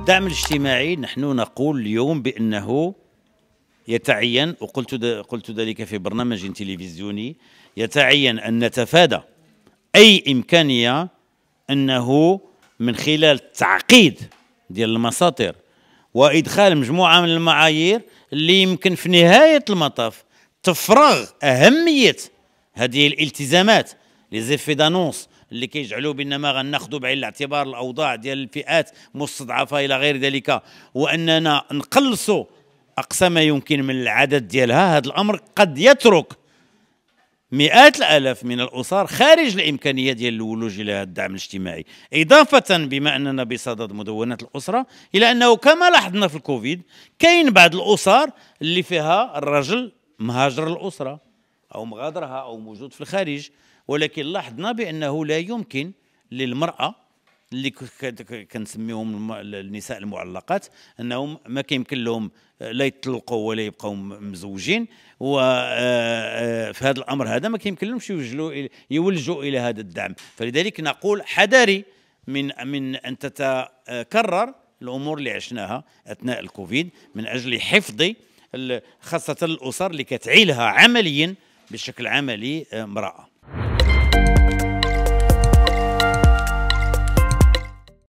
الدعم الاجتماعي نحن نقول اليوم بأنه يتعين وقلت قلت ذلك في برنامج تلفزيوني يتعين أن نتفادى أي إمكانية أنه من خلال تعقيد ديال المساطر وإدخال مجموعة من المعايير اللي يمكن في نهاية المطاف تفرغ أهمية هذه الالتزامات لي زيفي دانونس اللي كيجعلوا بانما غناخذوا بعين الاعتبار الأوضاع ديال الفئات مستضعفة إلى غير ذلك وأننا نقلصوا اقصى ما يمكن من العدد ديالها. هذا الأمر قد يترك مئات الآلاف من الأسر خارج الإمكانية ديال الولوج إلى الدعم الاجتماعي. إضافة بما أننا بصدد مدونه الأسرة إلى أنه كما لاحظنا في الكوفيد كاين بعض الأسر اللي فيها الرجل مهاجر الأسرة. أو مغادرها أو موجود في الخارج ولكن لاحظنا بأنه لا يمكن للمرأة اللي كنسميهم النساء المعلقات أنهم ما كيمكن لهم لا يطلقوا ولا يبقوا مزوجين وفي آه، آه، هذا الأمر هذا ما كيمكن لهمش يوجلوا يولجوا إلى هذا الدعم. فلذلك نقول حذري من من أن تتكرر الأمور اللي عشناها أثناء الكوفيد من أجل حفظ خاصة الأسر اللي كتعيلها عمليا بشكل عملي آه، امرأة.